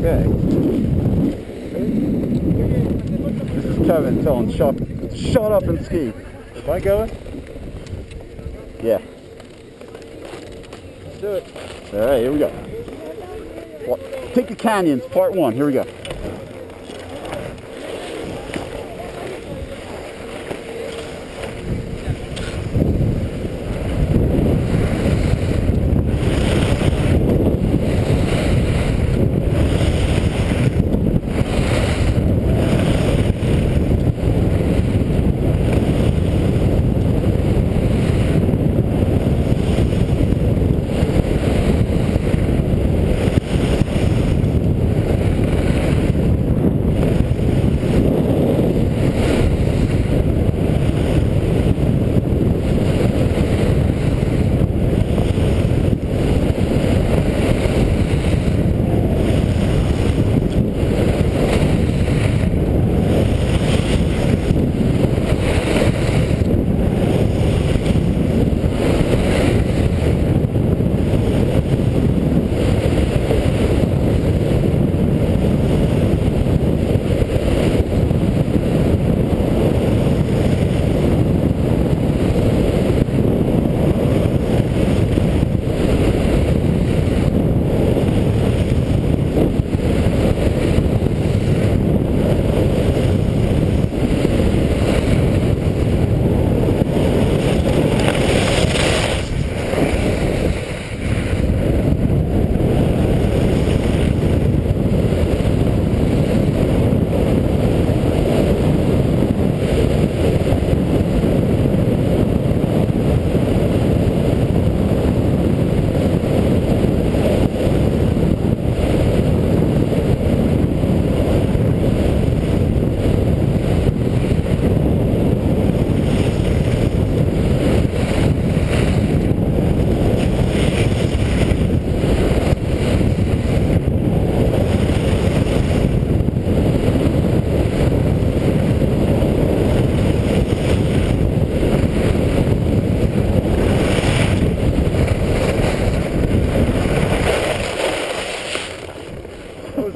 Okay. This is Kevin telling shut shut up and ski. Am I going? Yeah. Let's do it. All right, here we go. Take the canyons, part one. Here we go.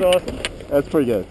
Awesome. That's pretty good.